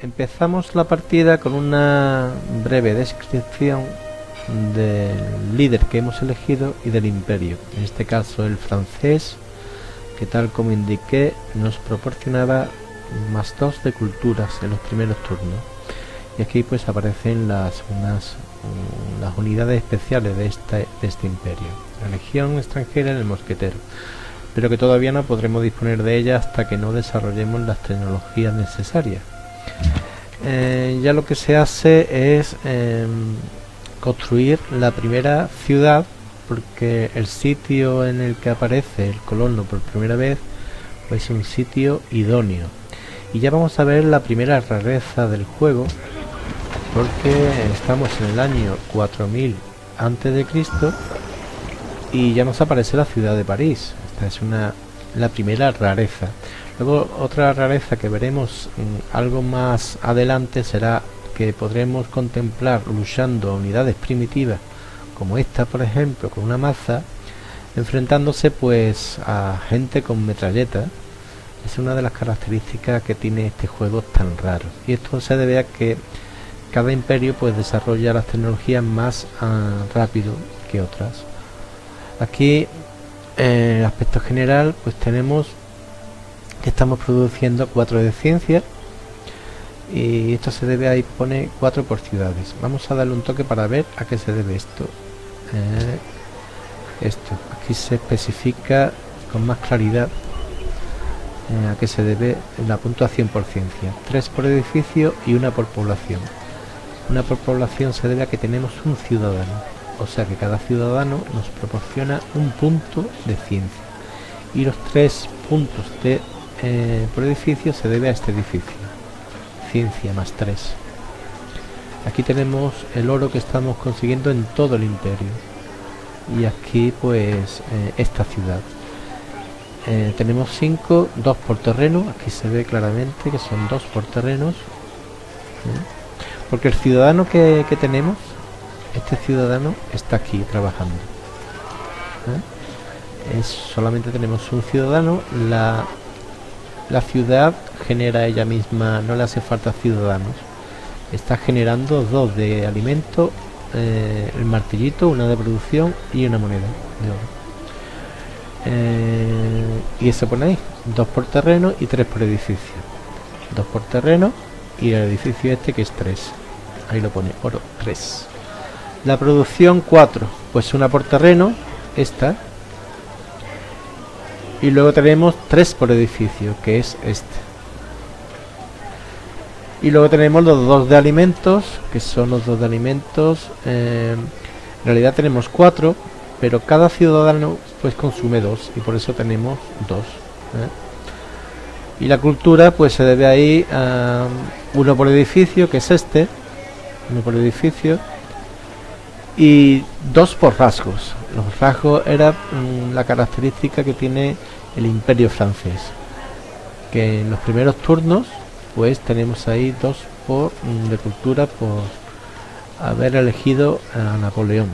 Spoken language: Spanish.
empezamos la partida con una breve descripción del líder que hemos elegido y del imperio, en este caso el francés, que tal como indiqué nos proporcionaba más dos de culturas en los primeros turnos. Y aquí pues aparecen las, las unidades especiales de, esta, de este imperio. La legión extranjera en el mosquetero. Pero que todavía no podremos disponer de ella hasta que no desarrollemos las tecnologías necesarias. Eh, ya lo que se hace es em, construir la primera ciudad porque el sitio en el que aparece el colono por primera vez pues es un sitio idóneo. Y ya vamos a ver la primera rareza del juego porque estamos en el año 4000 antes de Cristo y ya nos aparece la ciudad de París. Esta es una la primera rareza. Luego otra rareza que veremos algo más adelante será que podremos contemplar luchando unidades primitivas como esta por ejemplo con una maza enfrentándose pues a gente con metralleta. Es una de las características que tiene este juego tan raro. Y esto se debe a que cada imperio pues desarrolla las tecnologías más uh, rápido que otras. Aquí en el aspecto general pues tenemos que estamos produciendo 4 de ciencia y esto se debe ahí pone 4 por ciudades. Vamos a darle un toque para ver a qué se debe esto. Eh, esto aquí se especifica con más claridad eh, a qué se debe la puntuación por ciencia. 3 por edificio y una por población. Una por población se debe a que tenemos un ciudadano o sea que cada ciudadano nos proporciona un punto de ciencia. Y los tres puntos de eh, por edificio se debe a este edificio. Ciencia más 3 aquí tenemos el oro que estamos consiguiendo en todo el imperio. Y aquí pues eh, esta ciudad. Eh, tenemos 5, 2 por terreno. Aquí se ve claramente que son dos por terrenos porque el ciudadano que, tenemos este ciudadano está aquí trabajando es, solamente tenemos un ciudadano la la ciudad genera ella misma, no le hace falta ciudadanos. Está generando dos de alimento, eh, el martillito, una de producción y una moneda de oro. Eh, y eso ahí, dos por terreno y tres por edificio. Dos por terreno y el edificio este que es tres. Ahí lo pone, oro, tres. La producción cuatro, pues una por terreno, esta, y luego tenemos tres por edificio que es este. Y luego tenemos los dos de alimentos que son los dos de alimentos. Eh, en realidad tenemos cuatro pero cada ciudadano pues consume dos y por eso tenemos dos ¿eh? y la cultura pues se debe ahí a uno por edificio que es este uno por edificio y dos por rasgos los rasgos era mm, la característica que tiene el imperio francés que en los primeros turnos pues tenemos ahí dos por mm, de cultura por haber elegido a Napoleón